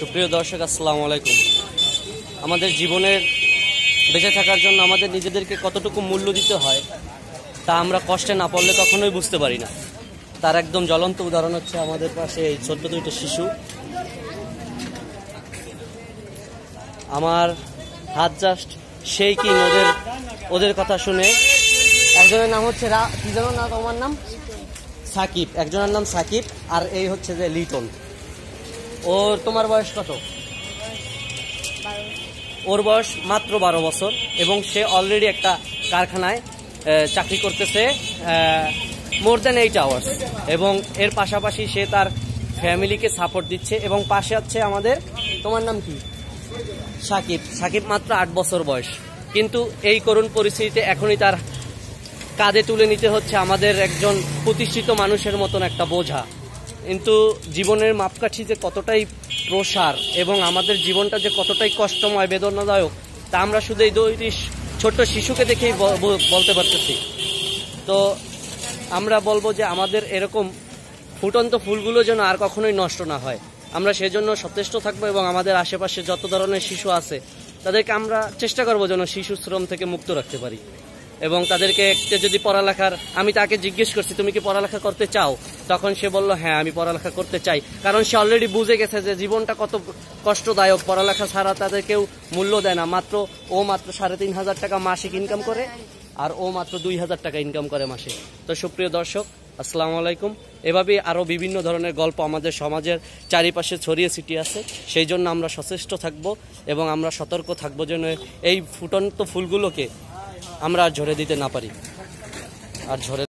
সুপ্রিয় দর্শক, আসসালামু আলাইকুম। আমাদের জীবনের বেঁচে থাকার জন্য আমাদের নিজেদেরকে কতটুকু মূল্য দিতে হয়, তা আমরা কষ্টে না পড়লে কখনোই বুঝতে পারি না। তার একদম জ্বলন্ত উদাহরণ হচ্ছে আমাদের পাশে এই ছোট্ট দুইটা শিশু। আমার হাত জাস্ট সেই কি ওদের ওদের কথা শুনে। একজনের নাম হচ্ছে রা, কি যেন না তোমার নাম? সাকিব। একজনের নাম সাকিব, আর এই হচ্ছে যে লিটন। ওর তোমার বয়স কত? ওর বয়স মাত্র বারো বছর এবং সে অলরেডি একটা কারখানায় চাকরি করতেছে মোর দ্যান এইট আওয়ার্স এবং এর পাশাপাশি সে তার ফ্যামিলিকে সাপোর্ট দিচ্ছে এবং পাশে আছে আমাদের, তোমার নাম কি? সাকিব। সাকিব মাত্র আট বছর বয়স। কিন্তু এই করুণ পরিস্থিতিতে এখনই তার কাঁধে তুলে নিতে হচ্ছে আমাদের একজন প্রতিষ্ঠিত মানুষের মতন একটা বোঝা। কিন্তু জীবনের মাপকাঠি যে কতটাই প্রসার এবং আমাদের জীবনটা যে কতটাই কষ্টময়, বেদনাদায়ক, তা আমরা শুধু এই দুইটি ছোট্ট শিশুকে দেখেই বলতে পারতেছি। তো আমরা বলব যে আমাদের এরকম ফুটন্ত ফুলগুলো যেন আর কখনোই নষ্ট না হয়। আমরা সেজন্য সচেষ্ট থাকব এবং আমাদের আশেপাশে যত ধরনের শিশু আছে, তাদেরকে আমরা চেষ্টা করব যেন শিশু শ্রম থেকে মুক্ত রাখতে পারি। এবং তাদেরকে একটা যদি পড়ালেখার, আমি তাকে জিজ্ঞেস করছি, তুমি কি পড়ালেখা করতে চাও? তখন সে বলল হ্যাঁ আমি পড়ালেখা করতে চাই। কারণ সে অলরেডি বুঝে গেছে যে জীবনটা কত কষ্টদায়ক। পড়ালেখা ছাড়া তাদের কেউ মূল্য দেয় না। মাত্র ও মাত্র সাড়ে তিন হাজার টাকা মাসিক ইনকাম করে আর ও মাত্র দুই হাজার টাকা ইনকাম করে মাসে। তো সুপ্রিয় দর্শক, আসসালামু আলাইকুম। এভাবেই আরও বিভিন্ন ধরনের গল্প আমাদের সমাজের চারিপাশে ছড়িয়ে ছিটিয়ে আছে। সেই জন্য আমরা সচেষ্ট থাকব এবং আমরা সতর্ক থাকব যেন এই ফুটন্ত ফুলগুলোকে আমরা আর ঝরে দিতে না পারি। আর ঝরে